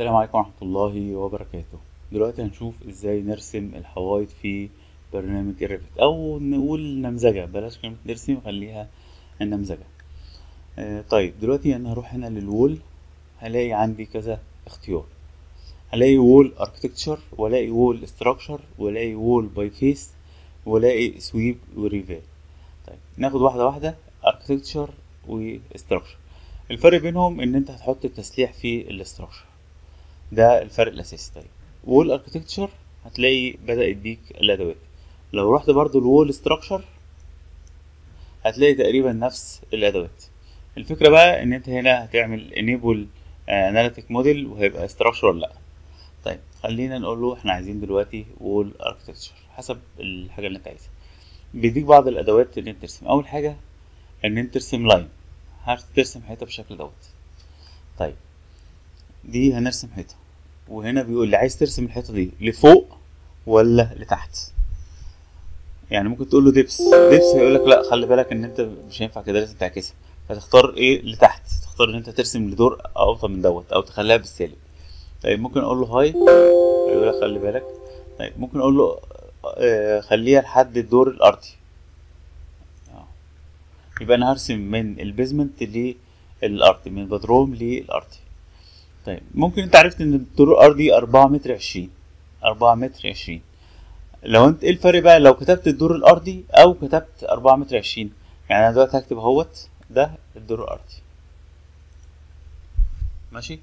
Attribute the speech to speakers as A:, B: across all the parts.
A: السلام عليكم ورحمة الله وبركاته. دلوقتي هنشوف إزاي نرسم الحوايط في برنامج ال Revit أو نقول نمذجة بلاش كلمة نرسم خليها النمذجة. آه طيب دلوقتي أنا هروح هنا لل wall هلاقي عندي كذا اختيار. هلاقي wall architecture والاقي wall structure والاقي wall by face والاقي sweep و reveal طيب ناخد واحدة واحدة architecture و structure الفرق بينهم إن أنت هتحط التسليح في ال structure ده الفرق الأساسي. طيب wall architecture هتلاقي بدأ يديك الأدوات. لو رحت برضو ال wall structure هتلاقي تقريبا نفس الأدوات. الفكرة بقى إن أنت هنا هتعمل enable analytic model وهيبقى structure ولا لأ. طيب خلينا نقول له إحنا عايزين دلوقتي wall architecture حسب الحاجة اللي أنت عايزها. بيديك بعض الأدوات اللي أنت ترسم. أول حاجة إن أنت ترسم line هترسم حيطة بالشكل دوت. طيب دي هنرسم حيطة. وهنا بيقول لي عايز ترسم الحيطة دي لفوق ولا لتحت؟ يعني ممكن تقول له depth. depth هيقول لك لا خلي بالك إن أنت مش هينفع كده لازم تعكسها. فتختار إيه؟ لتحت. تختار إن أنت ترسم لدور اوطى من دوت أو تخليها بالسالب. طيب ممكن أقول له هاي. يقول لك خلي بالك. طيب ممكن أقول له آه خليها لحد الدور الارضي يبقى أنا هرسم من البيزمنت للأرض من البدروم للأرض. طيب ممكن انت عرفت ان الدور الارضي أربعة متر عشرين. أربعة متر عشرين. لو انت إيه الفرق بقى؟ لو كتبت الدور الارضي أو كتبت أربعة متر عشرين يعني أنا دلوقتي هكتب اهوت ده الدور الارضي ماشي؟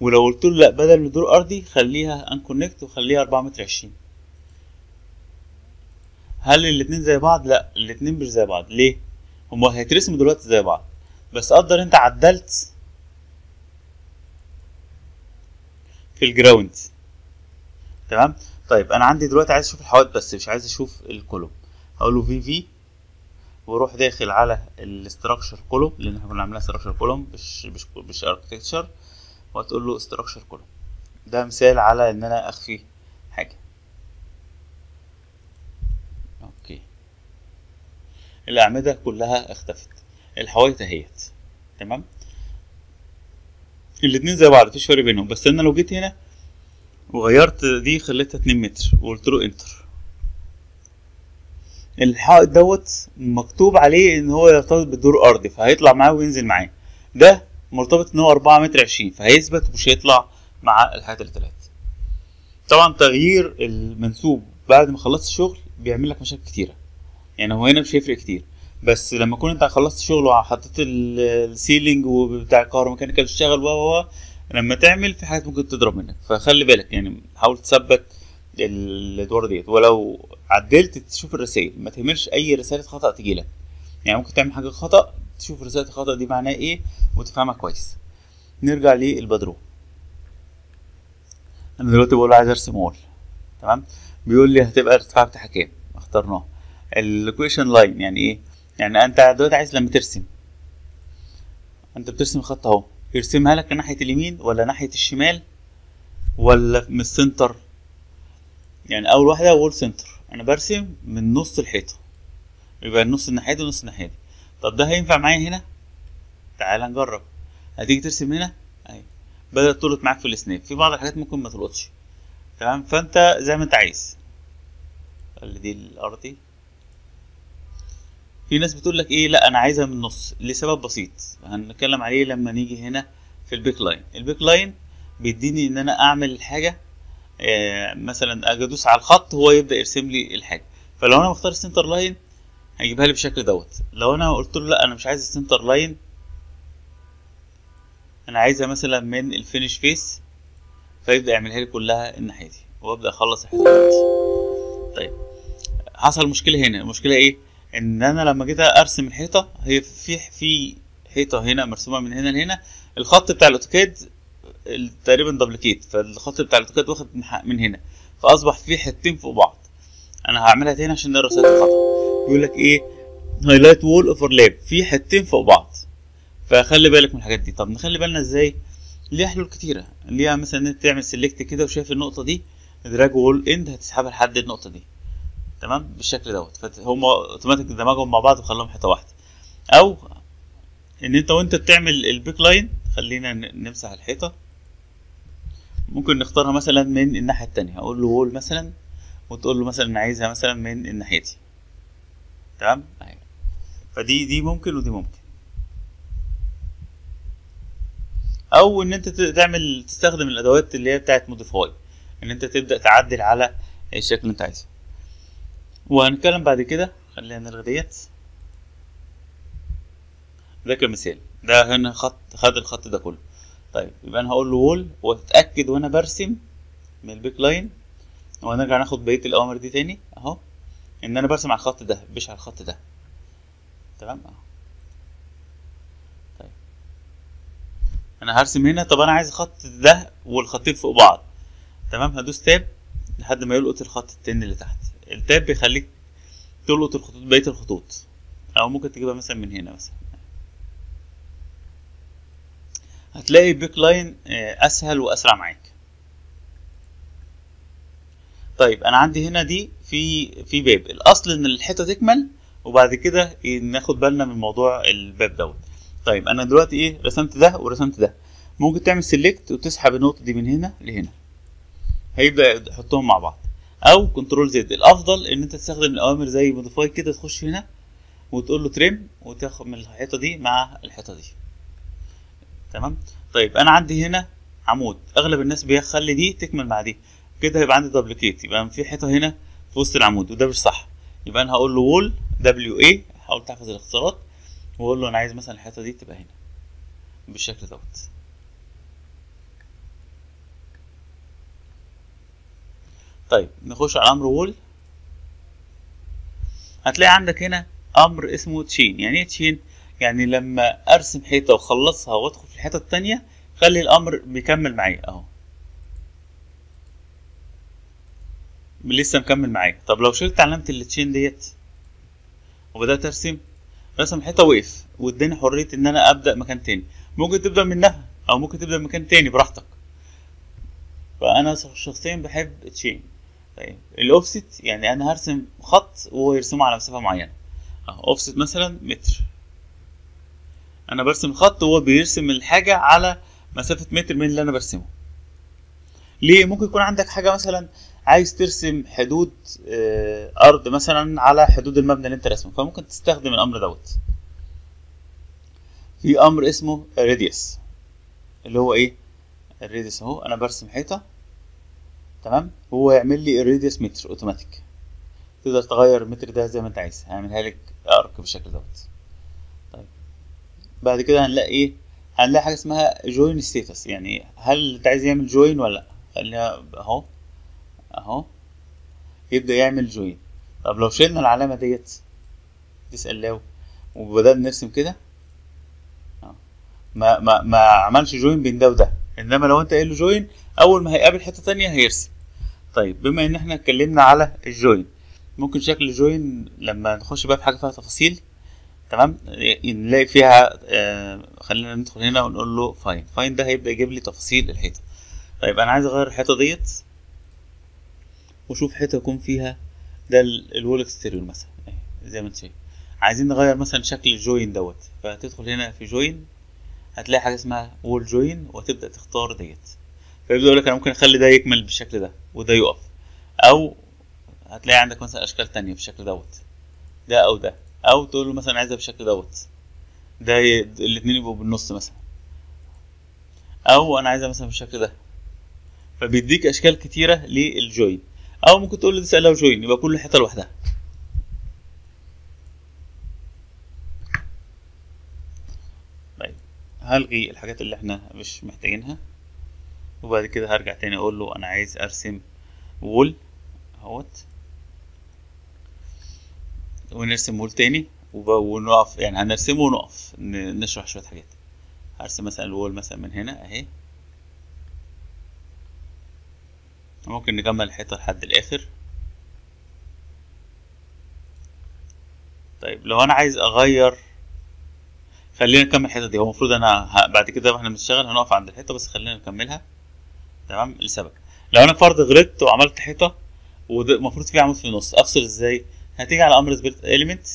A: ولو قلت له لا بدل الدور الارضي خليها unconnect وخليها أربعة متر عشرين. هل الاتنين زي بعض؟ لا الاتنين مش زي بعض. ليه؟ هما هيترسموا دلوقتي زي بعض. بس قدر انت عدلت في ال ground تمام؟ طيب أنا عندي دلوقتي عايز أشوف الحوائط بس مش عايز أشوف ال column. هقول له VV وأروح داخل على ال structure column لأن إحنا كنا عاملين structure column مش مش مش architecture وهتقول له structure column ده مثال على إن أنا أخفي حاجة. okay. الأعمدة كلها اختفت. الحوايط اهيت. تمام؟ الاتنين زي بعض مفيش فرق بينهم. بس أنا لو جيت هنا وغيرت دي خليتها اتنين متر وقلت له enter. الحائط دوت مكتوب عليه إن هو يرتبط بالدور الارضي فهيطلع معاه وينزل معاه. ده مرتبط إن هو أربعة متر عشرين فهيثبت ومش هيطلع مع الحاجات اللي طبعا تغيير المنسوب بعد ما خلصت الشغل بيعمل لك مشاكل كتيرة. يعني هو هنا مش هيفرق كتير. بس لما تكون انت خلصت شغل وحطيت ال ceiling وبتاع الكهروميكانيكال اشتغل و لما تعمل في حاجات ممكن تضرب منك. فخلي بالك يعني حاول تثبت الادوار ديت. ولو عدلت تشوف الرسائل ما تهملش أي رسالة خطأ تجيلك يعني ممكن تعمل حاجة خطأ تشوف رسالة الخطا دي معناها إيه وتفهمها كويس. نرجع للبدروم أنا دلوقتي بقول عايز أرسم wall. تمام؟ بيقول لي هتبقى الارتفاع بتاعها كام؟ اخترناه. ال location line يعني إيه؟ يعني أنت دلوقتي عايز لما ترسم. أنت بترسم خط أهو. يرسمها لك ناحية اليمين ولا ناحية الشمال ولا من ال center؟ يعني أول واحدة wall center أنا برسم من نص الحيطة. يبقى النص الناحية دي ونص الناحية دي. طب ده هينفع معايا هنا؟ تعال نجرب. هتيجي ترسم هنا؟ أهي. بدأت تلقط معاك في ال snap. في بعض الحاجات ممكن ما تلقطش. تمام؟ فأنت زي ما أنت عايز. خلي دي الارضي في ناس بتقول لك إيه لا أنا عايزها من النص لسبب بسيط. هنتكلم عليه لما نيجي هنا في ال pick line. ال pick line بيديني إن أنا أعمل الحاجة آه مثلا أجي أدوس على الخط هو يبدأ يرسم لي الحاجة. فلو أنا مختار ال center line هيجيبها لي بالشكل دوت. لو أنا قلت له لا أنا مش عايز ال center line أنا عايزها مثلا من ال finish face فيبدأ يعملها لي كلها الناحية دي. وأبدأ أخلص الحته بتاعتي طيب حصل مشكلة هنا. المشكلة إيه؟ إن أنا لما جيت أرسم الحيطة هي في في حيطة هنا مرسومة من هنا لهنا. الخط بتاع الأوتوكاد تقريبا duplicate فالخط بتاع الأوتوكاد واخد من هنا. فأصبح في حتتين فوق بعض. أنا هعملها تاني عشان نقرأ رسالة الخطا بيقول لك إيه؟ highlighted walls overlap في حتتين فوق بعض. فخلي بالك من الحاجات دي. طب نخلي بالنا إزاي؟ ليها حلول كتيرة؟ ليها مثلا ان إنت تعمل select كده وشايف النقطة دي؟ drag wall end هتسحبها لحد النقطة دي. تمام؟ بالشكل دوت. فهم اوتوماتيك دمجهم مع بعض وخلوهم حتة واحدة. أو إن أنت وأنت بتعمل ال pick line خلينا نمسح الحيطة. ممكن نختارها مثلا من الناحية التانية. أقول له wall مثلا وتقول له مثلا أنا عايزها مثلا من الناحيه دي تمام؟ اهي فدي دي ممكن ودي ممكن. أو إن أنت تعمل تستخدم الأدوات اللي هي بتاعت modify إن أنت تبدأ تعدل على الشكل اللي أنت عايزه. وهنتكلم بعد كده خلينا نلغي ديت. ده كمثال ده هنا خط خد الخط ده كله. طيب يبقى أنا هقول له wall وأتأكد وأنا برسم من ال pick line. وهنرجع ناخد بقية الأوامر دي تاني أهو. إن أنا برسم على الخط ده مش على الخط ده. تمام؟ أهو. طيب. أنا هرسم هنا طب أنا عايز الخط ده والخطين فوق بعض. تمام؟ هدوس تاب لحد ما يلقط الخط التاني اللي تحت. التاب بيخليك تلقط الخطوط بقية الخطوط. أو ممكن تجيبها مثلا من هنا مثلا. هتلاقي البيك لاين آه، أسهل وأسرع معاك. طيب أنا عندي هنا دي في في باب. الأصل إن الحيطة تكمل وبعد كده إيه، ناخد بالنا من موضوع الباب دوت. طيب أنا دلوقتي إيه رسمت ده ورسمت ده. ممكن تعمل select وتسحب النقطة دي من هنا لهنا. هيبدأ يحطهم مع بعض. أو control Z الأفضل إن أنت تستخدم الأوامر زي modify كده تخش هنا وتقول له trim وتاخد من الحيطة دي مع الحيطة دي. تمام؟ طيب أنا عندي هنا عمود. أغلب الناس بيخلي دي تكمل مع دي. كده هيبقى عندي duplicate يبقى في حيطة هنا في وسط العمود وده مش صح. يبقى أنا هقول له wall دبليو اي حاول تحفظ الاختصارات وأقول له أنا عايز مثلا الحيطة دي تبقى هنا بالشكل دوت. طيب نخش على أمر وول. هتلاقي عندك هنا أمر اسمه chain. يعني إيه chain؟ يعني لما أرسم حيطة وأخلصها وأدخل في الحيطة التانية هلاقي الأمر بيكمل معايا أهو. لسه مكمل معايا. طب لو شلت علامة التشين ديت وبدأت أرسم رسم حيطه وقف واداني حرية إن أنا أبدأ مكان تاني. ممكن تبدأ منها أو ممكن تبدأ مكان تاني براحتك. فأنا شخصيا بحب تشين. طيب. الأوفست يعني أنا هرسم خط وهو يرسمه على مسافة معينة. أوفست مثلا متر. أنا برسم خط وهو بيرسم الحاجة على مسافة متر من اللي أنا برسمه. ليه؟ ممكن يكون عندك حاجة مثلا عايز ترسم حدود آه، أرض مثلا على حدود المبنى اللي أنت راسمه فممكن تستخدم الأمر دوت. في أمر اسمه radius اللي هو إيه؟ ال radius أهو أنا برسم حيطة تمام؟ هو يعمل لي ال radius متر اوتوماتيك تقدر تغير المتر ده زي ما انت عايز. هيعملها لك arc بالشكل دوت. طيب. بعد كده هنلاقي إيه؟ هنلاقي حاجة اسمها join status يعني هل أنت عايز يعمل join ولا لأ؟ خليها أهو. أهو. يبدأ يعمل join طب لو شلنا العلامة ديت تسال لو وبدأنا نرسم كده أهو. ما ما ما عملش join بين ده وده. إنما لو أنت قايل له join أول ما هيقابل حتة تانية هيرسم. طيب بما إن إحنا اتكلمنا على ال join ممكن شكل ال join لما نخش بقى في حاجة فيها تفاصيل تمام؟ نلاقي فيها آه خلينا ندخل هنا ونقول له fine fine ده هيبدا يجيب لي تفاصيل الحيطة. طيب أنا عايز أغير الحيطة ديت وأشوف حيطة يكون فيها ده ال- ال wall exterior مثلا. أهي، زي ما أنت شايف. عايزين نغير مثلا شكل ال join دوت. فهتدخل هنا في join هتلاقي حاجة اسمها wall join وتبدا تختار ديت. فيبدأ يقول لك أنا ممكن أخلي ده يكمل بالشكل ده وده يقف. أو هتلاقي عندك مثلا أشكال تانية بالشكل دوت. ده أو ده. أو تقول له مثلا عايزها بالشكل دوت. ده. الاتنين يبقوا بالنص مثلا. أو أنا عايزها مثلا بالشكل ده. فبيديك أشكال كتيرة للجوين. أو ممكن تقول دي لو جوين يبقى كل حتة لوحدها. طيب هلغي الحاجات اللي إحنا مش محتاجينها. وبعد كده هرجع تاني أقول له أنا عايز أرسم وول أهوت. ونرسم وول تاني. ونقف يعني هنرسمه ونقف نشرح شوية حاجات. هرسم مثلا الوول مثلا من هنا أهي. ممكن نكمل الحيطة لحد الآخر. طيب لو أنا عايز أغير خلينا نكمل الحته دي. هو المفروض أنا. بعد كده وإحنا بنشتغل هنقف عند الحيطة بس خلينا نكملها. تمام؟ لسبب. لو أنا فرض غلطت وعملت حيطة والمفروض في عمود في النص أفصل إزاي؟ هتيجي على أمر split element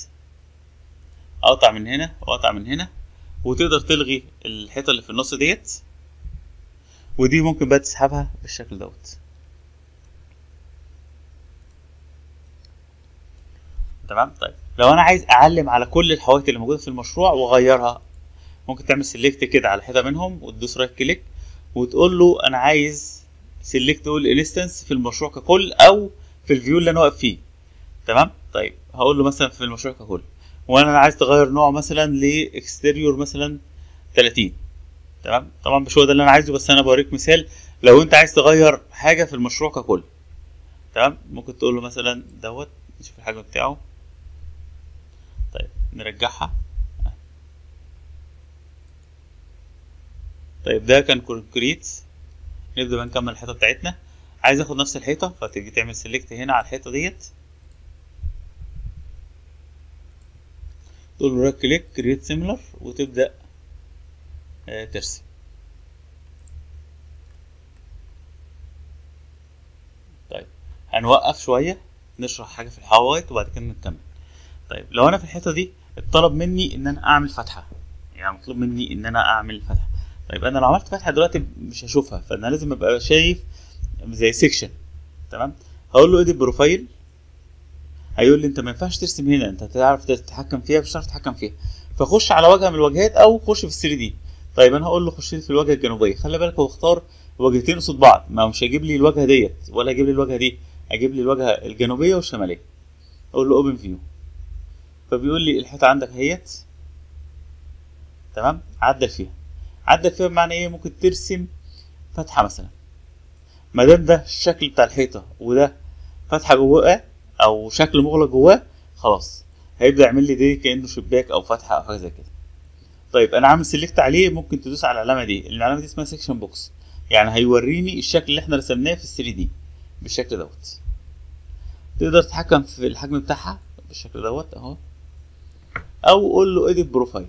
A: أقطع من هنا وأقطع من هنا وتقدر تلغي الحيطة اللي في النص ديت ودي ممكن بقى تسحبها بالشكل دوت. تمام؟ طيب. لو أنا عايز أعلم على كل الحوايط اللي موجودة في المشروع وأغيرها ممكن تعمل select كده على حتة منهم وتدوس right click وتقول له أنا عايز select all instances في المشروع ككل أو في ال view اللي أنا واقف فيه. تمام؟ طيب هقول له مثلا في المشروع ككل. وأنا عايز تغير نوع مثلا ل exterior مثلا 30 تمام؟ طبعا مش هو ده اللي أنا عايزه بس أنا بوريك مثال. لو أنت عايز تغير حاجة في المشروع ككل. تمام؟ ممكن تقول له مثلا دوت نشوف الحجم بتاعه. طيب نرجعها. طيب ده كان concrete نبدأ بقى نكمل الحيطة بتاعتنا. عايز آخد نفس الحيطة فتيجي تعمل select هنا على الحيطة ديت. تقول right click create similar وتبدأ آه، ترسم. طيب هنوقف شوية نشرح حاجة في الحوايط وبعد كده نكمل. طيب لو أنا في الحته دي اتطلب مني إن أنا أعمل فتحة. يعني مطلوب مني إن أنا أعمل فتحة. طيب أنا لو عملت فتحة دلوقتي مش هشوفها فأنا لازم أبقى شايف زي section تمام؟ هقول له edit profile هيقول لي أنت ما ينفعش ترسم هنا أنت هتعرف تتحكم فيها مش هتعرف تتحكم فيها. فخش على وجهه من الواجهات أو خش في 3 D طيب أنا هقول له خش لي في الواجهة الجنوبية. خلي بالك هو اختار واجهتين قصاد بعض. ما مش هيجيب لي الواجهة ديت ولا هيجيب لي الواجهة دي هيجيب لي الواجهة الجنوبية والشمالية. أقول له open view فبيقول لي الحيطة عندك اهيت تمام؟ عدل فيها. عدل فيها بمعنى إيه؟ ممكن ترسم فتحة مثلا. ما دام ده الشكل بتاع الحيطة وده فتحة جواه أو شكل مغلق جواه خلاص. هيبدأ يعمل لي دي كأنه شباك أو فتحة أو حاجة زي كده. طيب أنا عامل select عليه ممكن تدوس على العلامة دي. العلامة دي اسمها section box يعني هيوريني الشكل اللي إحنا رسمناه في ال 3 D بالشكل دوت. تقدر تتحكم في الحجم بتاعها بالشكل دوت أهو. أو قول له edit profile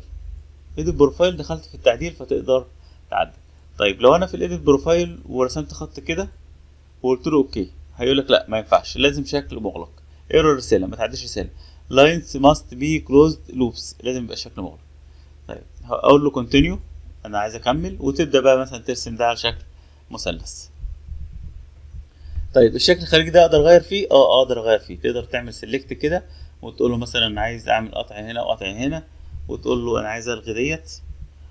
A: edit profile دخلت في التعديل فتقدر تعدل. طيب لو أنا في ال edit profile ورسمت خط كده وقلت له okay هيقول لك لا ما ينفعش لازم شكل مغلق. error رساله ما تعديش رساله lines must be closed loops لازم يبقى شكل مغلق. طيب أقول له continue أنا عايز أكمل وتبدأ بقى مثلا ترسم ده على شكل مثلث. طيب الشكل الخارجي ده أقدر أغير فيه؟ آه أقدر أغير فيه. تقدر تعمل select كده وتقول له مثلا عايز أعمل قطع هنا وقطع هنا وتقول له أنا عايز ألغي ديت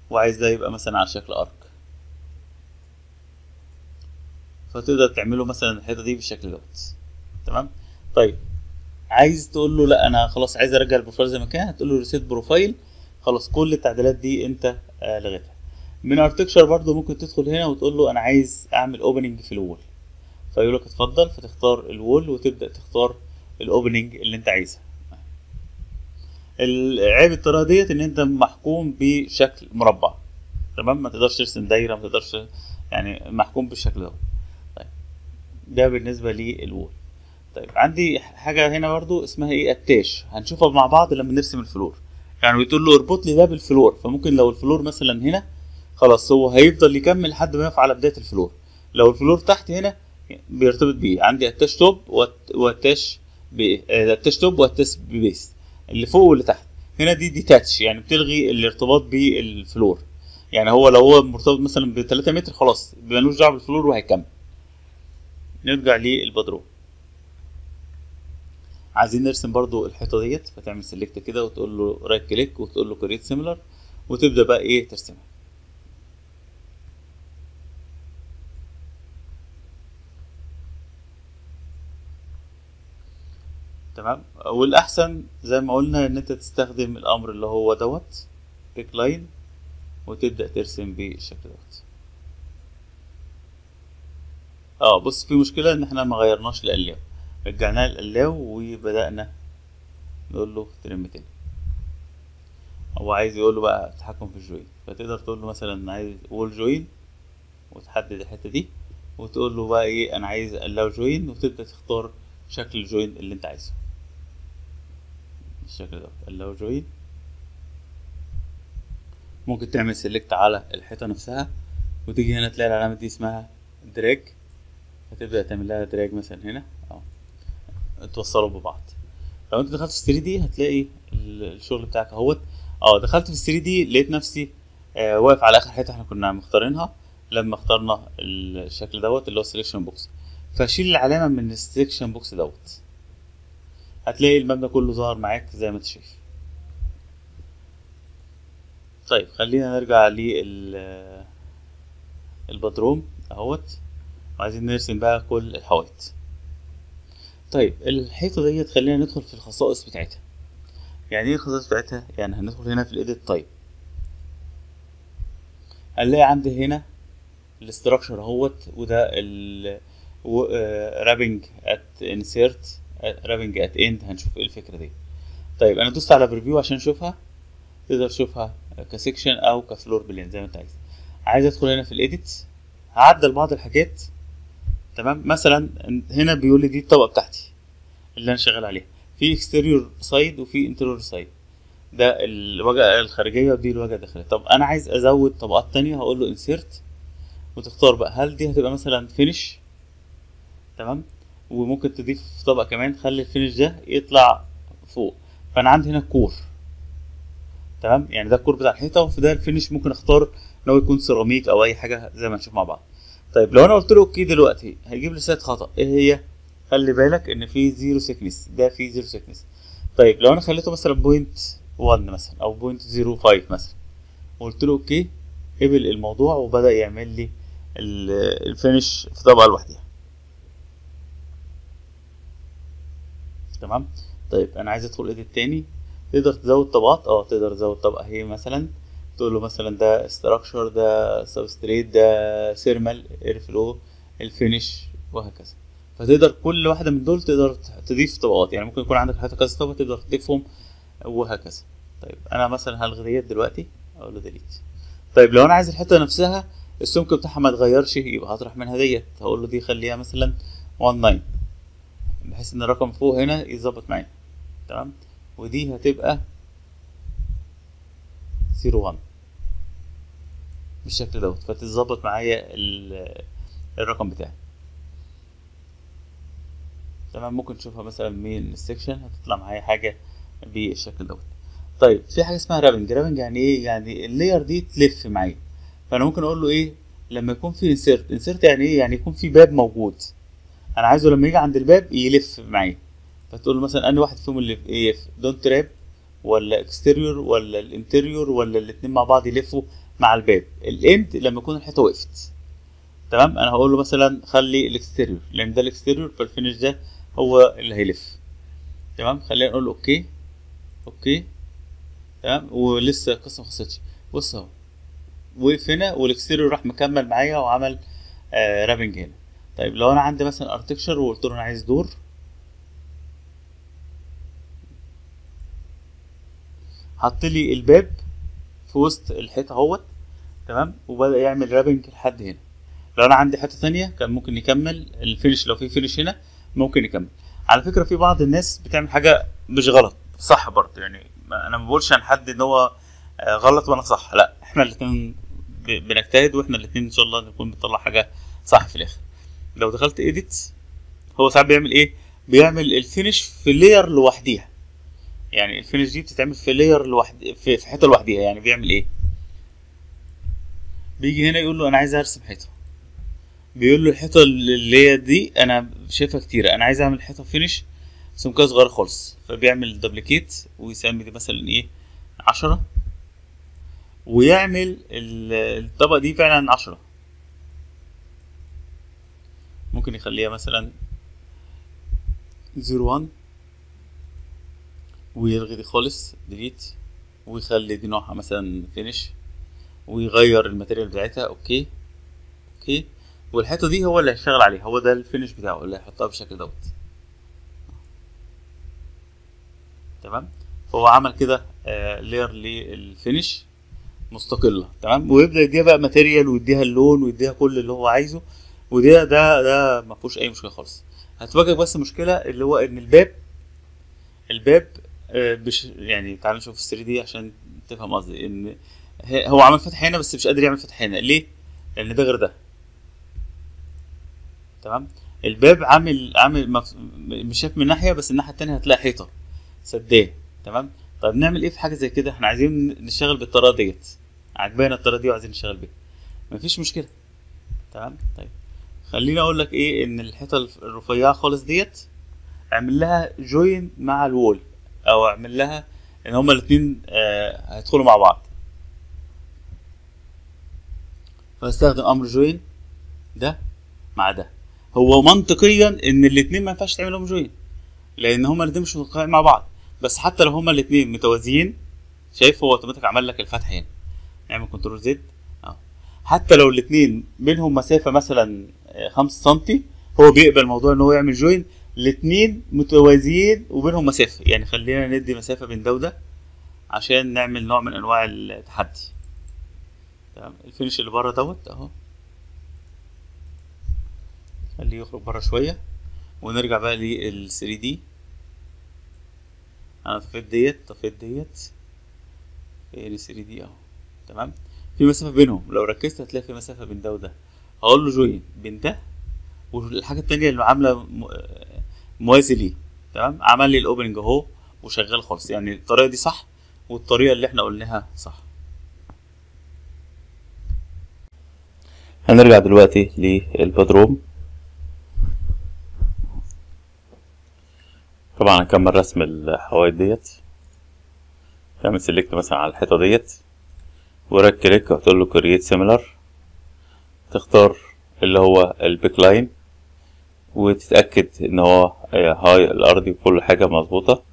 A: وعايز ده يبقى مثلا على شكل arc. فتقدر تعمله مثلا الحيطه دي بالشكل دوت تمام؟ طيب عايز تقول له لا أنا خلاص عايز أرجع ال profile زي ما كان هتقول له reset profile خلاص كل التعديلات دي أنت آه لغيتها. من architecture برضو ممكن تدخل هنا وتقول له أنا عايز أعمل opening في ال wall. فيقول لك اتفضل فتختار ال wall وتبدأ تختار ال opening اللي أنت عايزها. العيب الطريقة ديت إن أنت محكوم بشكل مربع. تمام؟ ما تقدرش ترسم دايرة ما تقدرش يعني محكوم بالشكل ده. طيب. ده بالنسبة لل wall. طيب عندي حاجة هنا برضو اسمها إيه؟ attach هنشوفها مع بعض لما نرسم ال floor. يعني بتقول له اربط لي ده بال floor فممكن لو ال floor مثلا هنا خلاص هو هيفضل يكمل لحد ما يقف على بداية ال floor. لو ال floor تحت هنا بيرتبط بيه. عندي attach top و attach attach top و attach base اللي فوق واللي تحت. هنا دي detach يعني بتلغي الارتباط بال floor. يعني هو لو هو مرتبط مثلا ب 3 متر خلاص ملوش دعوة بال floor وهيكمل. نرجع للبدروم عايزين نرسم برضو الحيطة ديت فتعمل select كده وتقول له right click وتقول له create similar وتبدأ بقى إيه ترسمها تمام والأحسن زي ما قلنا إن أنت تستخدم الأمر اللي هو دوت pick line وتبدأ ترسم بالشكل دوت. آه بص في مشكلة إن إحنا ما غيرناش ال allow رجعناه لل allow وبدأنا نقول له trim تاني. هو عايز يقول له بقى التحكم في ال join. فتقدر تقول له مثلا عايز wall join وتحدد الحتة دي وتقول له بقى إيه أنا عايز allow join وتبدأ تختار شكل ال join اللي أنت عايزه. بالشكل ده. join ممكن تعمل select على الحيطة نفسها وتيجي هنا تلاقي العلامة دي اسمها drag فتبدا تعمل لها drag مثلا هنا. أهو. توصلوا ببعض. لو أنت دخلت في 3 D هتلاقي الشغل بتاعك أهوت. أه دخلت في 3 D لقيت نفسي آه واقف على آخر حتة إحنا كنا مختارينها لما اخترنا الشكل دوت اللي هو selection box فشيل العلامة من ال selection box دوت. هتلاقي المبنى كله ظهر معاك زي ما انت شايف. طيب خلينا نرجع لل البدروم اهوت. وعايزين نرسم بقى كل الحوائط. طيب الحيطة ديت خلينا ندخل في الخصائص بتاعتها. يعني إيه الخصائص بتاعتها؟ يعني هندخل هنا في ال edit. type هنلاقي عندي هنا ال structure اهوت وده ال wrapping at insert wrapping at end هنشوف إيه الفكرة دي. طيب أنا دوست على preview عشان أشوفها. تقدر تشوفها ك section أو ك floor plan زي ما أنت عايز. عايز أدخل هنا في ال edit هعدل بعض الحاجات. تمام؟ مثلا هنا بيقول لي دي الطبقة بتاعتي اللي أنا شغال عليها. في exterior side وفي interior side ده الواجهه الخارجية ودي الواجهه الداخلية. طب أنا عايز أزود طبقات تانية هقول له insert وتختار بقى هل دي هتبقى مثلا finish تمام؟ وممكن تضيف طبقة كمان خلي ال finish ده يطلع فوق. فأنا عندي هنا core. تمام؟ يعني ده ال core بتاع الحيطة وفي ده ال finish ممكن أختار إن هو يكون سيراميك أو أي حاجة زي ما نشوف مع بعض. طيب لو أنا قلت له okay دلوقتي هيجيب لي رساله خطأ. إيه هي؟ خلي بالك إن في zero thickness ده في zero thickness طيب لو أنا خليته مثلا point 1 مثلا أو point 05 مثلا وقلت له okay قبل الموضوع وبدأ يعمل لي الفينش في طبقة لوحدها تمام؟ طيب أنا عايز أدخل edit تاني. تقدر تزود طبقات؟ آه تقدر تزود طبقة. اهي مثلا تقول له مثلا ده structure ده substrate ده thermal air flow ال finish وهكذا. فتقدر كل واحدة من دول تقدر تضيف طبقات. يعني ممكن يكون عندك حتى كذا طبقة تقدر تضيفهم وهكذا. طيب أنا مثلا هلغي ديت دلوقتي أقول له ديليت طيب لو أنا عايز الحته نفسها السمك بتاعها ما اتغيرش يبقى هطرح منها ديت. هقول له دي خليها مثلا 19 بحيث إن الرقم فوق هنا يتظبط معايا تمام؟ ودي هتبقى 01 بالشكل دوت. فتتظبط معايا الرقم بتاعي. تمام؟ ممكن تشوفها مثلا من ال section هتطلع معايا حاجة بالشكل دوت. طيب في حاجة اسمها wrapping wrapping يعني إيه؟ يعني ال layer دي تلف معايا. فأنا ممكن أقول له إيه؟ لما يكون في insert insert يعني إيه؟ يعني يكون في باب موجود. أنا عايزه لما يجي عند الباب يلف معايا. فتقول مثلا أنهي واحد فيهم اللي إيه don't wrap ولا exterior ولا ال interior ولا الاتنين مع بعض يلفوا مع الباب. ال end لما يكون الحيطة وقفت. تمام؟ أنا هقول له مثلا خلي ال exterior لأن ده ال exterior فال finish ده هو اللي هيلف. تمام؟ خلينا نقول okay. okay. تمام؟ ولسه القصة ما خلصتش. بص أهو. وقف هنا وال exterior راح مكمل معايا وعمل آه wrapping هنا. طيب لو أنا عندي مثلا architecture وقلت له أنا عايز door حط لي الباب في وسط الحيطة اهوت تمام؟ وبدأ يعمل wrapping لحد هنا. لو أنا عندي حتة ثانية كان ممكن يكمل ال finish لو في finish هنا ممكن يكمل. على فكرة في بعض الناس بتعمل حاجة مش غلط صح برضه يعني أنا ما بقولش عن حد إن هو غلط وأنا صح لا إحنا الاثنين بنجتهد وإحنا الاثنين إن شاء الله نكون بنطلع حاجة صح في الآخر. لو دخلت edit هو ساعات بيعمل إيه؟ بيعمل ال finish في layer لوحديها. يعني ال finish دي بتتعمل في layer لوحد في, حتة لوحديها. يعني بيعمل إيه؟ بيجي هنا يقول له أنا عايز أرسم حيطة. بيقول له الحيطة اللي هي دي أنا شايفها كتير أنا عايز أعمل حيطة finish سمكها صغير خالص. فبيعمل duplicate ويسمي دي مثلا إيه؟ عشرة. ويعمل الطبقة دي فعلا عشرة. ممكن يخليها مثلا zero one ويلغي دي خالص delete ويخلي دي نوعها مثلا finish ويغير ال material بتاعتها okay okay. والحته دي هو اللي هيشتغل عليها هو ده ال finish بتاعه اللي هيحطها بالشكل دوت. تمام؟ هو عمل كده آه layer لل finish مستقلة تمام؟ ويبدأ يديها بقى material ويديها اللون ويديها كل اللي هو عايزه. وده ده ده ما فيهوش أي مشكلة خالص. هتواجهك بس مشكلة اللي هو إن الباب الباب آه بش يعني تعال نشوف ال 3 دي عشان تفهم قصدي. إن هو عمل فتح هنا بس مش قادر يعمل فتح هنا. ليه؟ لأن ده غير ده. تمام؟ الباب عامل عامل مف... مش شايف من ناحية بس الناحية التانية هتلاقي حيطة. سداه تمام؟ طيب نعمل إيه في حاجة زي كده؟ إحنا عايزين نشتغل بالطريقة ديت. عجبانا الطريقة دي وعايزين نشتغل بيها. مفيش مشكلة. تمام؟ طيب. خليني أقول لك إيه إن الحيطة الرفيعة خالص ديت اعمل لها join مع ال wall أو اعمل لها إن هما الاتنين آه هيدخلوا مع بعض. فاستخدم أمر join ده مع ده. هو منطقيا إن الاتنين ما ينفعش تعمل لهم join لأن هما الاتنين مش متوقعين مع بعض. بس حتى لو هما الاتنين متوازيين شايف هو أوتوماتيك عمل لك الفتح هنا. نعمل control Z اهو حتى لو الاتنين بينهم مسافة مثلا آه، خمسة سنتي هو بيقبل موضوع إن هو يعمل join الاتنين متوازيين وبينهم مسافة. يعني خلينا ندي مسافة بين ده وده عشان نعمل نوع من أنواع التحدي. تمام؟ ال finish اللي بره دوت أهو. خليه يخرج بره شوية. ونرجع بقى لل 3D أنا طفيت ديت طفيت ديت. فين ال 3D أهو. تمام؟ في مسافة بينهم. لو ركزت هتلاقي في مسافة بين ده وده. هقول له join بين ده والحاجة التانية اللي عاملة موازي ليه تمام؟ عمل لي ال opening اهو وشغال خالص. يعني الطريقة دي صح والطريقة اللي إحنا قلناها صح. هنرجع دلوقتي للبدروم. طبعا هنكمل رسم الحوايط ديت. تعمل select مثلا على الحيطة ديت و right click وتقول له create similar تختار اللي هو ال pick line وتتأكد إن هو آه، هاي الارضي وكل حاجة مظبوطة.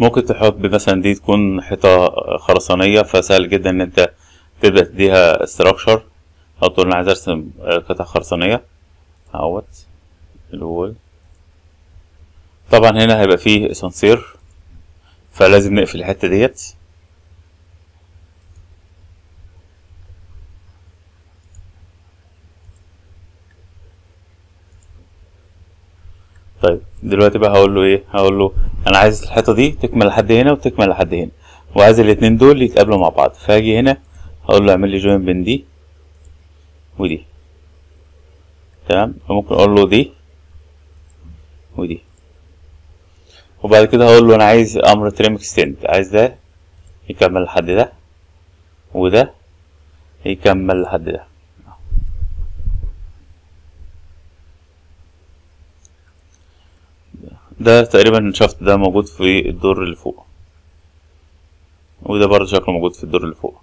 A: ممكن تحط مثلا دي تكون حيطة خرسانية فسهل جدا إن أنت تبدأ تديها structure أو تقول أنا عايز ارسم قطع خرسانية. اهوت الوول طبعا هنا هيبقى فيه اسانسير فلازم نقفل الحتة ديت. طيب دلوقتي بقى هقول له إيه؟ هقول له أنا عايز الحيطة دي تكمل لحد هنا وتكمل لحد هنا وعايز الاتنين دول يتقابلوا مع بعض. فهاجي هنا هقول له اعمل لي join بين دي. ودي. تمام؟ فممكن أقول له دي. ودي. وبعد كده هقول له أنا عايز أمر trim extend عايز ده يكمل لحد ده. وده يكمل لحد ده. ده تقريبا الشفط ده موجود في الدور اللي فوق. وده برضه شكله موجود في الدور اللي فوق.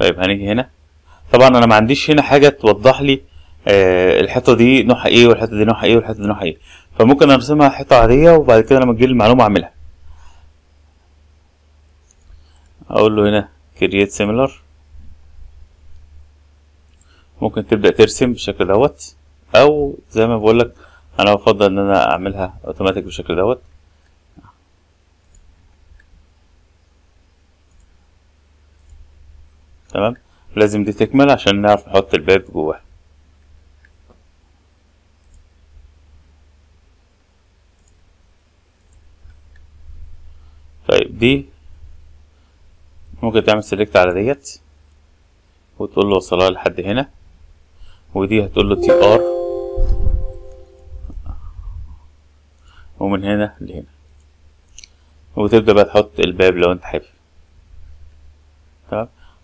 A: طيب هنيجي هنا. طبعا أنا ما عنديش هنا حاجة توضح لي آه الحيطة دي نوعها إيه والحيطة دي نوعها إيه والحيطة دي نوعها إيه. فممكن ارسمها حيطة عادية وبعد كده لما تجيلي المعلومة أعملها. أقول له هنا create similar. ممكن تبدأ ترسم بالشكل دوت أو زي ما بقول لك أنا بفضل إن أنا أعملها اوتوماتيك بالشكل دوت. تمام؟ لازم دي تكمل عشان نعرف نحط الباب جواها طيب دي ممكن تعمل select على ديت وتقول له وصلها لحد هنا ودي هتقول له TR ومن هنا لهنا. وتبدأ بقى تحط الباب لو انت حابب.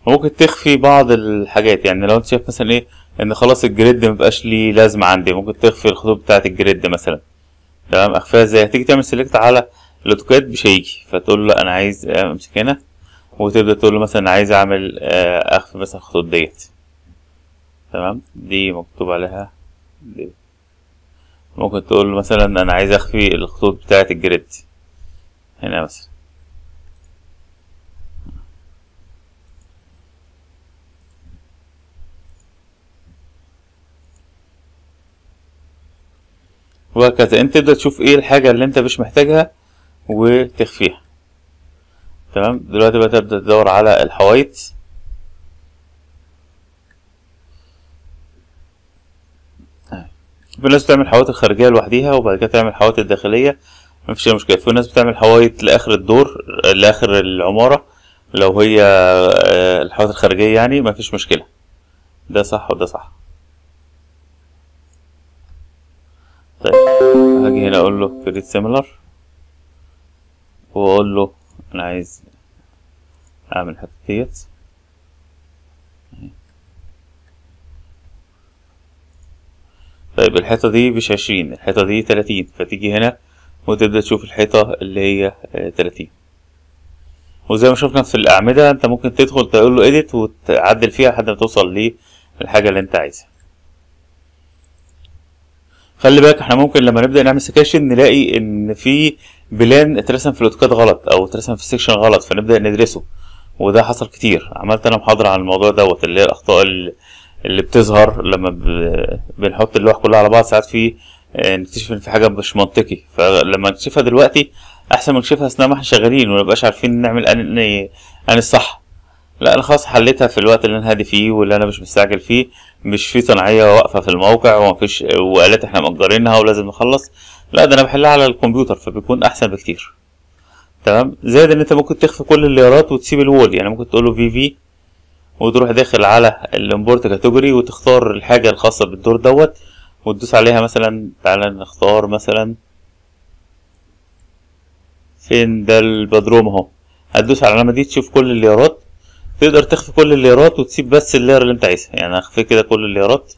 A: ممكن تخفي بعض الحاجات. يعني لو انت شايف مثلا إيه إن خلاص ال grid مبقاش ليه لازمة عندي ممكن تخفي الخطوط بتاعة ال grid مثلا. تمام؟ أخفيها إزاي؟ هتيجي تعمل select على الأوتوكاد مش هيجي. فتقول له أنا عايز أمسك هنا وتبدأ تقول له مثلا عايز أعمل آه، أخفي مثلا الخطوط ديت. تمام؟ دي مكتوب عليها. دي. ممكن تقول مثلا أنا عايز أخفي الخطوط بتاعة الجريد. هنا مثلا. وهكذا. انت تبدأ تشوف إيه الحاجة اللي انت مش محتاجها وتخفيها. تمام؟ دلوقتي بقى تبدأ تدور على الحوايط في ناس بتعمل حوايط الخارجية لوحديها وبعد كده تعمل حوايط الداخلية. مفيش أي مشكلة. في ناس بتعمل حوايط لآخر الدور لآخر العمارة. لو هي آه، الحوايط الخارجية يعني مفيش مشكلة. ده صح وده صح. طيب هاجي هنا أقول له create similar وأقول له أنا عايز أعمل الحته ديت طيب الحيطة دي مش عشرين الحيطة دي تلاتين فتيجي هنا وتبدأ تشوف الحيطة اللي هي تلاتين. وزي ما شفنا في الأعمدة أنت ممكن تدخل تقول له edit وتعدل فيها لحد ما توصل للحاجة اللي أنت عايزها. خلي بالك إحنا ممكن لما نبدأ نعمل sections نلاقي إن في plan اترسم في ال AutoCAD غلط أو اترسم في ال section غلط فنبدأ ندرسه. وده حصل كتير. عملت أنا محاضرة عن الموضوع دوت اللي هي الأخطاء اللي بتظهر لما بنحط اللوح كلها على بعض ساعات في نكتشف إن في حاجة مش منطقي. فلما نكتشفها دلوقتي أحسن ما نكتشفها أثناء ما إحنا شغالين ومنبقاش عارفين نعمل إيه الصح. لا أنا خلاص حليتها في الوقت اللي أنا هادي فيه واللي أنا مش مستعجل فيه. مش في صناعية واقفة في الموقع ومفيش والات إحنا مأجرينها ولازم نخلص. لا ده أنا بحلها على الكمبيوتر فبيكون أحسن بكتير. تمام؟ زائد إن أنت ممكن تخفي كل الليارات وتسيب ال wall يعني ممكن تقول له VV وتروح داخل على ال import category وتختار الحاجة الخاصة بالدور دوت وتدوس عليها مثلا تعالى نختار مثلا فين ده البدروم أهو. هتدوس على العلامة دي تشوف كل الليارات تقدر تخفي كل الليارات وتسيب بس ال layer اللي انت عايزها. يعني اخفي كده كل الليارات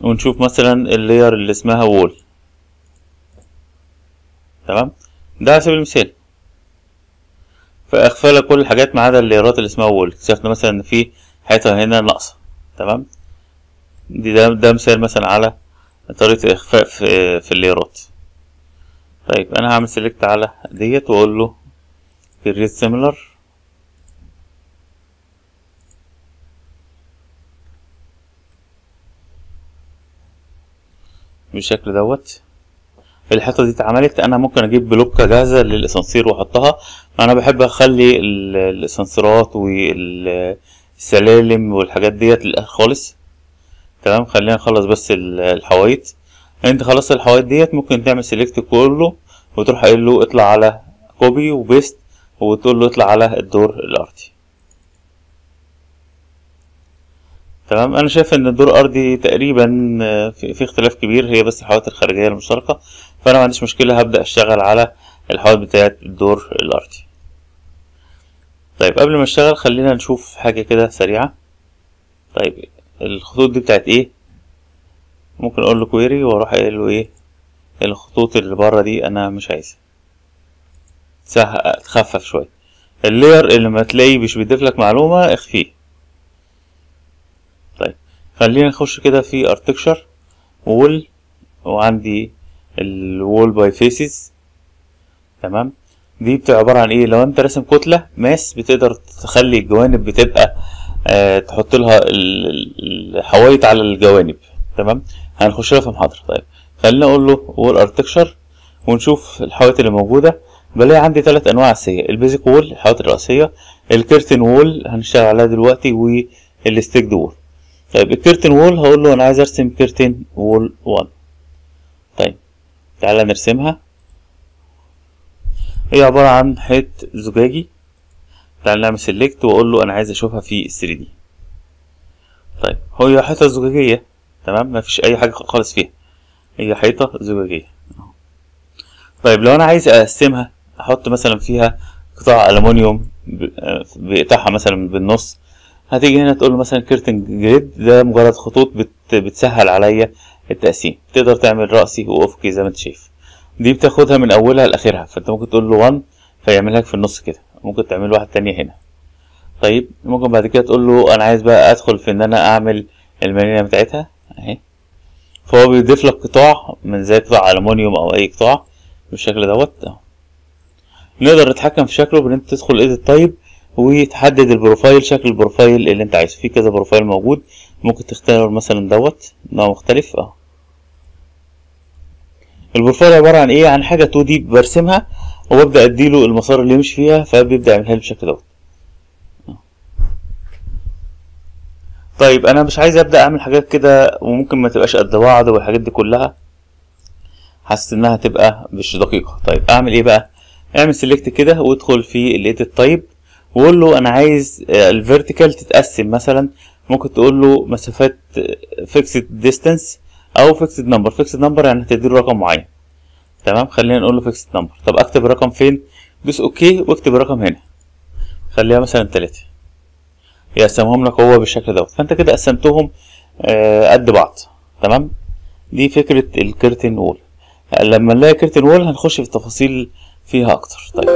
A: ونشوف مثلا ال layer اللي اسمها wall. تمام؟ ده على سبيل المثال. فاخفى لك كل الحاجات ما عدا الليرات اللي اسمها wall. اكتشفنا مثلا ان في حيطة هنا ناقصة. تمام؟ دي ده, ده مثال مثلا على طريقة الاخفاء في, في الليرات. طيب أنا هعمل select على ديت وأقول له create similar. بالشكل دوت. الحيطه دي اتعملت أنا ممكن أجيب block جاهزة للإسانسير وأحطها. أنا بحب أخلي الإسانسيرات والسلالم والحاجات ديت للآخر خالص. تمام؟ خلينا نخلص بس الحوايط أنت خلصت الحوايط ديت ممكن تعمل select كله وتروح قايل له اطلع على copy و paste وتقول له اطلع على الدور الأرضي. تمام؟ أنا شايف إن الدور الأرضي تقريبا في, اختلاف كبير. هي بس الحوائط الخارجية المشتركة. فأنا ما عنديش مشكلة هبدأ أشتغل على الحوائط بتاعه الدور الأرضي. طيب قبل ما أشتغل خلينا نشوف حاجة كده سريعة. طيب الخطوط دي بتاعت إيه؟ ممكن أقول له كويري وأروح قايل له إيه؟ الخطوط اللي بره دي أنا مش عايزها. تخفف شوية اللير اللي ما تلاقيه مش بيضيف لك معلومة اخفيه. طيب خلينا نخش كده في architecture wall وعندي ال wall by faces تمام؟ دي بتبقى عبارة عن إيه؟ لو أنت راسم كتلة mass بتقدر تخلي الجوانب بتبقى آه تحط لها الحوايط على الجوانب. تمام؟ هنخش لها في محاضرة. طيب خلينا أقول له wall architecture ونشوف الحوايط اللي موجودة. بلاقي عندي ثلاث أنواع اساسية ال basic wall الحوايط الرئيسية ال curtain wall هنشتغل عليها دلوقتي وال stacked wall طيب ال curtain wall هقول له أنا عايز أرسم curtain wall 1 طيب تعالى نرسمها. هي عبارة عن حيط زجاجي. تعالى نعمل select وأقول له أنا عايز أشوفها في 3D طيب هي حيطة زجاجية. تمام؟ مفيش أي حاجة خالص فيها. هي حيطة زجاجية. طيب لو أنا عايز اقسمها أحط مثلا فيها قطع الومنيوم بقطعها مثلا بالنص. هتيجي هنا تقول له مثلا كيرتن جريد ده مجرد خطوط بت بتسهل عليا التقسيم. تقدر تعمل رأسي وأفقي زي ما أنت شايف. دي بتاخدها من أولها لآخرها فأنت ممكن تقول له 1 فيعملها لك في النص كده. ممكن تعمل واحد تانية هنا. طيب ممكن بعد كده تقول له أنا عايز بقى أدخل في إن أنا أعمل المدينة بتاعتها أهي. فهو بيضيف لك قطاع من زي قطاع ألمونيوم أو أي قطاع بالشكل دوت. نقدر نتحكم في شكله بإن أنت تدخل edit type وتحدد ال profile شكل ال profile اللي أنت عايزه. في كذا profile موجود. ممكن تختار مثلا دوت نوع مختلف. آه. ال profile عبارة عن إيه؟ عن حاجة 2D برسمها وببدأ أديله المسار اللي يمشي فيها فبيبدأ يعملها لي بالشكل دوت. طيب أنا مش عايز أبدأ أعمل حاجات كده وممكن ما تبقاش قد بعض والحاجات دي كلها. حاسس إنها تبقى مش دقيقة. طيب أعمل إيه بقى؟ اعمل select كده وادخل في ال edit type وقول له أنا عايز ال vertical تتقسم. مثلا ممكن تقول له مسافات fixed distance أو fixed number fixed number يعني هتديله رقم معين. تمام؟ خلينا نقول له fixed number طب أكتب الرقم فين؟ دوس OK واكتب الرقم هنا. خليها مثلا تلاتة. يقسمهم لك هو بالشكل دوت. فأنت كده قسمتهم آه قد بعض. تمام؟ دي فكرة ال curtain wall لما نلاقي curtain wall هنخش في التفاصيل فيها أكتر. طيب.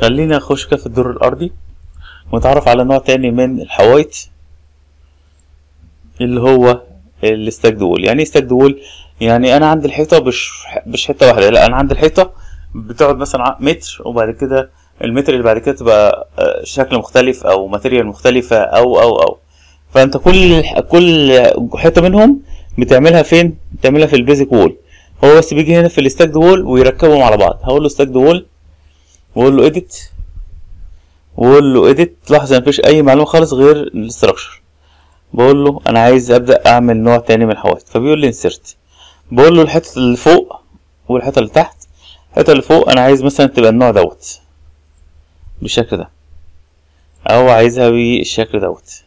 A: خلينا نخش كده في الدور الأرضي. ونتعرف على نوع تاني من الحوايط اللي هو ال stacked wall يعني إيه stacked wall يعني أنا عندي الحيطة مش مش حتة واحدة لا أنا عندي الحيطة بتقعد مثلا متر وبعد كده المتر اللي بعد كده تبقى شكل مختلف أو material مختلفة أو أو أو. فأنت كل كل حتة منهم بتعملها فين؟ بتعملها في ال basic wall هو بس بيجي هنا في ال stacked wall ويركبهم على بعض. هقول له stacked wall وأقول له edit وأقول له edit تلاحظ مفيش أي معلومة خالص غير ال structure بقول له أنا عايز أبدأ أعمل نوع تاني من الحوايط فبيقول لي insert بقول له الحتة اللي فوق والحتة اللي تحت. الحتة اللي فوق أنا عايز مثلا تبقى النوع دوت. بالشكل ده. أو عايزها بالشكل دوت.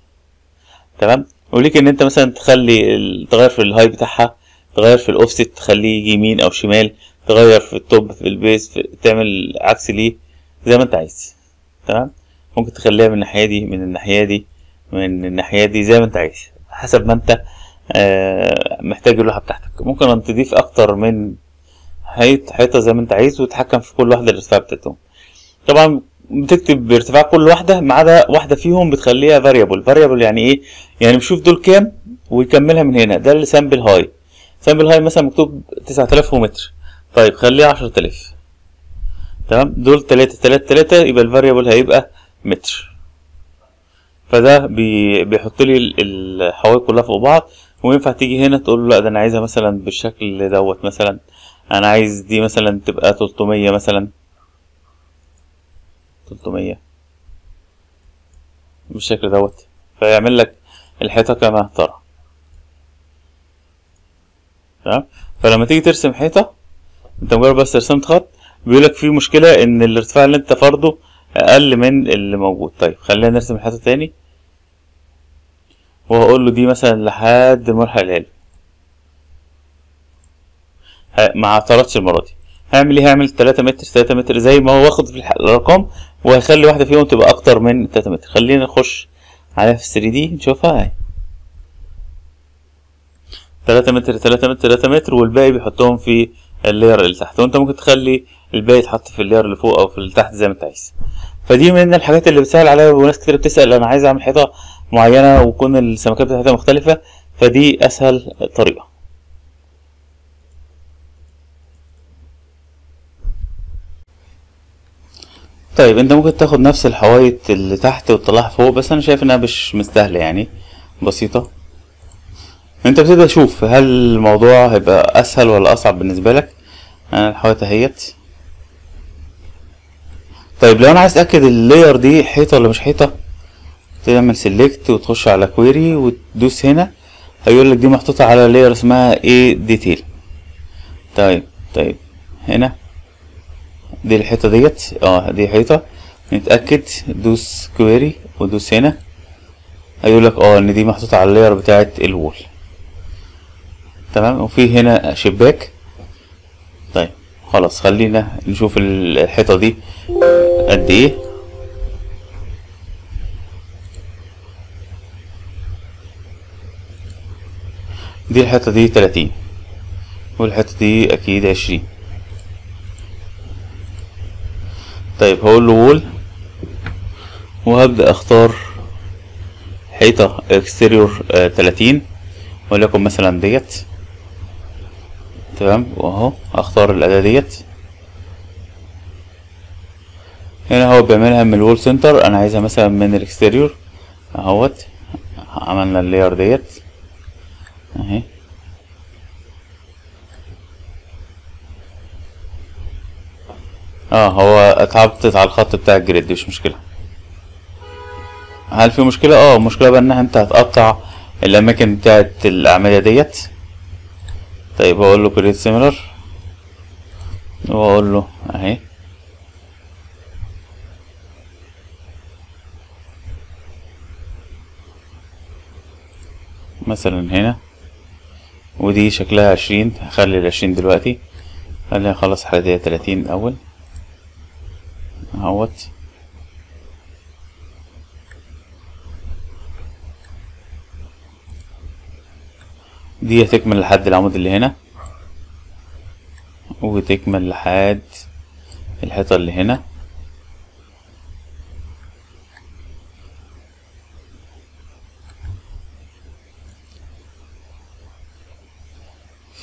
A: تمام؟ وليك إن أنت مثلا تخلي تغير في الهاي بتاعها. تغير في الاوفست تخليه يمين أو شمال تغير في ال top في ال base في تعمل عكس ليه زي ما انت عايز. تمام؟ ممكن تخليها من الناحية دي من الناحية دي من الناحية دي زي ما انت عايز حسب ما انت آه محتاج اللوحه بتاعتك. ممكن تضيف أكتر من حيط حيطة زي ما انت عايز وتتحكم في كل واحدة الارتفاع بتاعتهم. طبعا بتكتب بارتفاع كل واحدة ما عدا واحدة فيهم بتخليها variable variable يعني إيه؟ يعني بشوف دول كام ويكملها من هنا. ده ال sample height. sample height مثلا مكتوب 9000 متر طيب خليها 10000 تمام؟ دول تلاتة تلاتة تلاتة يبقى ال variable هيبقى متر. فده بي بيحط لي الحوايط كلها فوق بعض وينفع تيجي هنا تقول له لا ده أنا عايزها مثلا بالشكل دوت مثلا. أنا عايز دي مثلا تبقى 300 مثلا. 300 بالشكل دوت. فيعمل لك الحيطة كما ترى. تمام؟ فلما تيجي ترسم حيطة انت مجرد بس رسمت خط بيقول لك في مشكلة إن الارتفاع اللي انت فرضه أقل من اللي موجود. طيب خلينا نرسم الحيطة تاني. وهقول له دي مثلا لحد الملحق العلوي ما اعترضش المرة دي. هعمل إيه؟ هعمل 3 متر 3 متر زي ما هو واخد في الارقام وهيخلي واحدة فيهم تبقى أكتر من 3 متر. خلينا نخش عليها في 3 دي نشوفها. اهي 3 متر 3 متر 3 متر والباقي بيحطهم في اللاير اللي تحت. وانت ممكن تخلي الباقي يتحط في اللاير اللي فوق أو في اللي تحت زي ما انت عايز. فدي من الحاجات اللي بتسهل عليا وناس كتير بتسأل أنا عايز أعمل حيطة معينة وتكون السمكات بتاعتها مختلفة فدي أسهل طريقة. طيب انت ممكن تاخد نفس الحوايط اللي تحت وتطلعها فوق بس أنا شايف إنها مش مستاهلة يعني. بسيطة. انت بتبدا تشوف هل الموضوع هيبقى اسهل ولا اصعب بالنسبة لك. أنا الحوايط اهيت. طيب لو أنا عايز اتأكد ال layer دي حيطة ولا مش حيطة تعمل select وتخش على query وتدوس هنا. هيقول لك دي محطوطة على layer اسمها إيه detail طيب طيب هنا. دي الحيطة ديت. آه دي حيطة. نتأكد دوس query ودوس هنا. هيقول لك آه ان دي محطوطة على ال layer بتاعه ال wall تمام؟ وفي هنا شباك. طيب خلاص خلينا نشوف الحيطة دي قد إيه. دي الحيطة دي 30 والحيطة دي أكيد 20 طيب هقول له wall. وهبدأ أختار حيطة exterior 30 وليكن مثلا ديت. تمام؟ واهو اختار الاداة ديت هنا هو بيعملها من ال wall center أنا عايزها مثلا من ال exterior أهوت. عملنا ال layer ديت. أهي. آه هو اتعبت على الخط بتاع ال grid مش مشكلة. هل في مشكلة؟ آه مشكلة بقى انها أنت هتقطع الأماكن بتاعت الأعمدة ديت. طيب هقول له create similar وهقول له أهي. مثلا هنا. ودي شكلها عشرين. هخلي العشرين دلوقتي. خليها نخلص حالتها تلاتين الأول. أهوت. دي هتكمل لحد العمود اللي هنا وتكمل لحد الحيطة اللي هنا.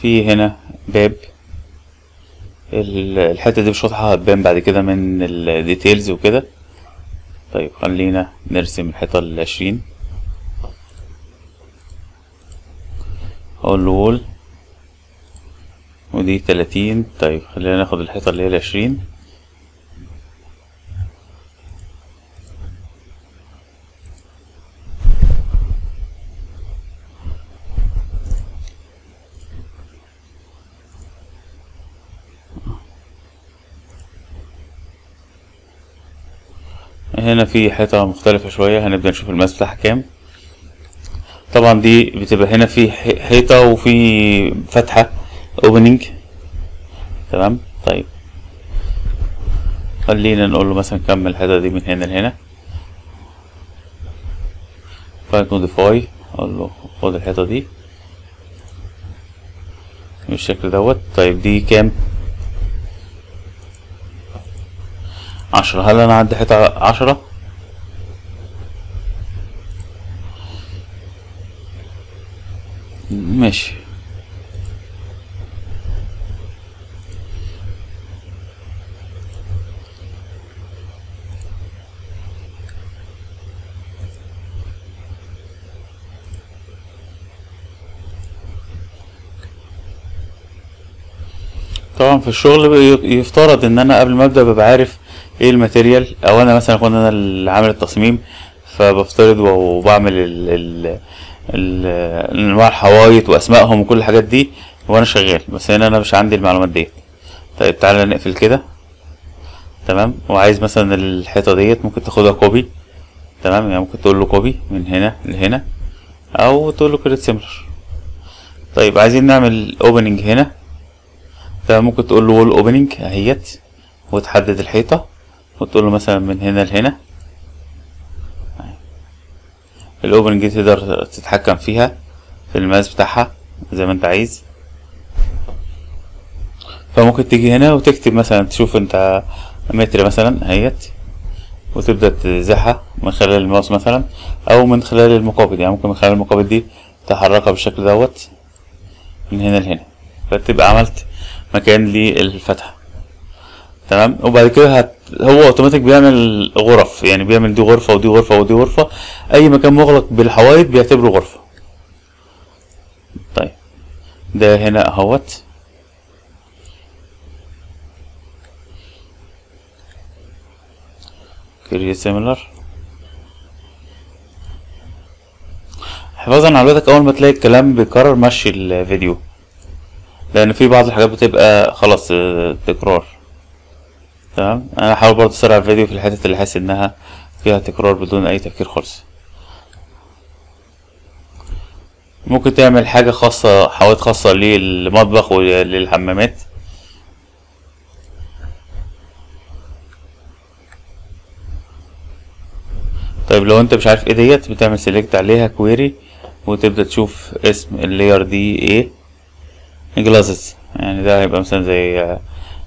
A: في هنا باب. ال- الحتة دي مش واضحة هتبان بعد كده من ال details وكده. طيب خلينا نرسم الحيطة العشرين. أقول له wall ودي تلاتين. طيب خلينا ناخد الحيطة اللي هي العشرين. هنا في حيطة مختلفة شوية. هنبدأ نشوف بتاعها كام. طبعا دي بتبقى هنا في حيطة وفي فتحة opening تمام؟ طيب. خلينا نقول له مثلا كمل الحيطة دي من هنا لهنا. فايت modify أقول له خد الحيطة دي. بالشكل دوت. طيب دي كام؟ عشرة. هل أنا عندي حيطة عشرة؟ ماشي. طبعا في الشغل يفترض إن أنا قبل ما أبدأ ببقى عارف إيه ال material أو أنا مثلا اكون أنا اللي عامل التصميم فبفترض وبعمل ال ال انواع الحوايط واسمائهم وكل الحاجات دي وأنا شغال. بس هنا أنا مش عندي المعلومات ديت. طيب تعالى نقفل كده. تمام؟ وعايز مثلا الحيطة ديت ممكن تاخدها copy. تمام؟ يعني ممكن تقول له copy من هنا لهنا أو تقول له create similar طيب عايزين نعمل opening هنا. فممكن تقول له wall opening أهيت وتحدد الحيطة وتقول له مثلا من هنا لهنا. ال opening دي تقدر تتحكم فيها في المقاس بتاعها زي ما انت عايز. فممكن تيجي هنا وتكتب مثلا تشوف انت متر مثلا اهيت وتبدأ تزحها من خلال الماوس مثلا أو من خلال المقابض. يعني ممكن من خلال المقابض دي تحركها بالشكل دوت من هنا لهنا. فتبقى عملت مكان للفتحة. تمام؟ وبعد كده هت... هو أوتوماتيك بيعمل غرف يعني بيعمل دي غرفة ودي غرفة ودي غرفة. أي مكان مغلق بالحوايط بيعتبره غرفة. طيب ده هنا أهوت. كريت سيميلر. حفاظا على وقتك أول ما تلاقي الكلام بيكرر مشي الفيديو. لأن في بعض الحاجات بتبقى خلاص آه، تكرار. تمام؟ أنا هحاول برضه أسرع الفيديو في الحتت اللي حاسس إنها فيها تكرار بدون أي تفكير خالص. ممكن تعمل حاجة خاصة حوايط خاصة للمطبخ وللحمامات. طيب لو أنت مش عارف إيه ديت بتعمل select عليها query وتبدأ تشوف اسم ال layer دي إيه glasses يعني ده هيبقى مثلا زي آه،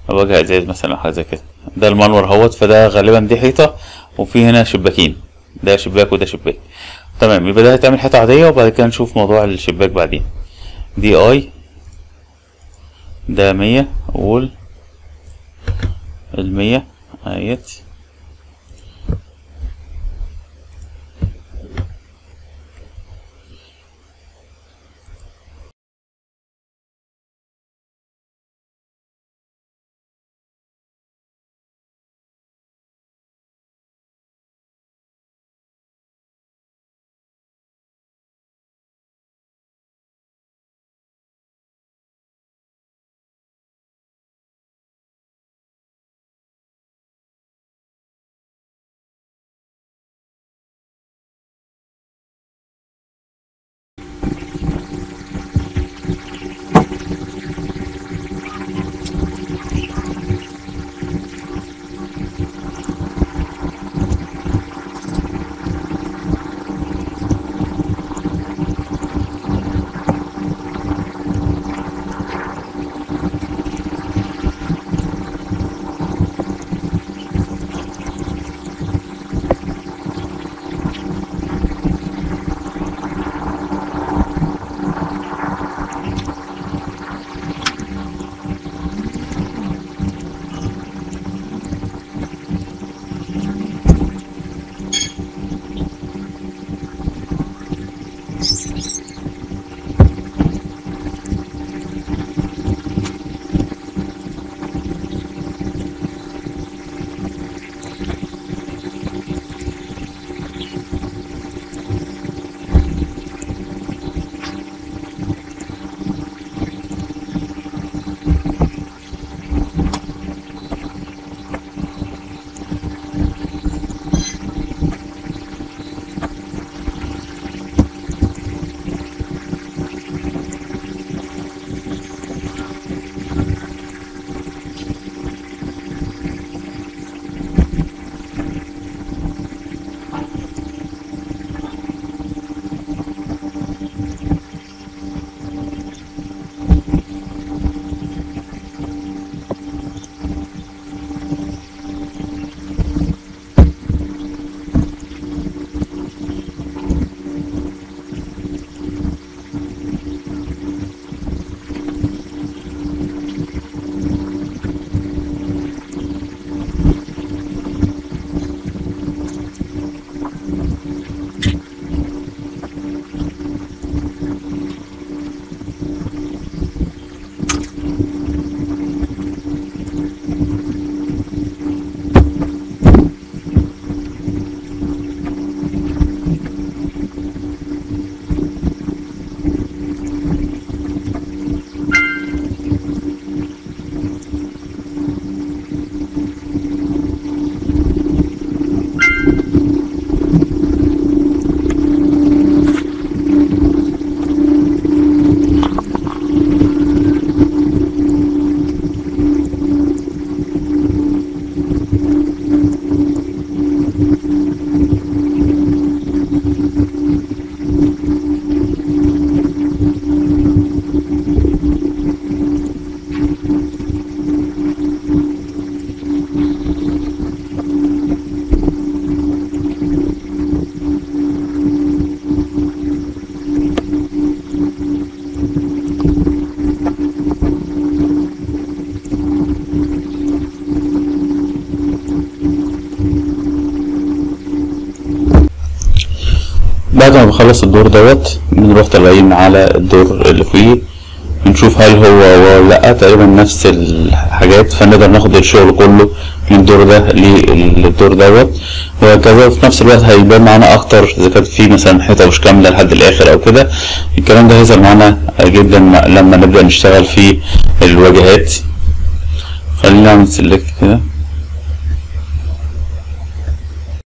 A: واجهة إزاز مثلا أو حاجة زي كده. ده المنور اهوت فده غالبا دي حيطة وفي هنا شباكين. ده شباك وده شباك. تمام يبقى ده هتعمل حيطة عادية وبعد كده نشوف موضوع الشباك بعدين. دي آي ده مية wall المية اهيت بنخلص الدور دوت بنروح طالعين على الدور اللي فوقيه. بنشوف هل هو ولا لأ تقريبا نفس الحاجات. فنقدر ناخد الشغل كله من الدور ده للدور دوت. وهكذا في نفس الوقت هيبان معانا أكتر إذا كانت في مثلا حتة مش كاملة لحد الآخر أو كده. الكلام ده هيظهر معانا جدا لما نبدأ نشتغل في الواجهات. خلينا نعمل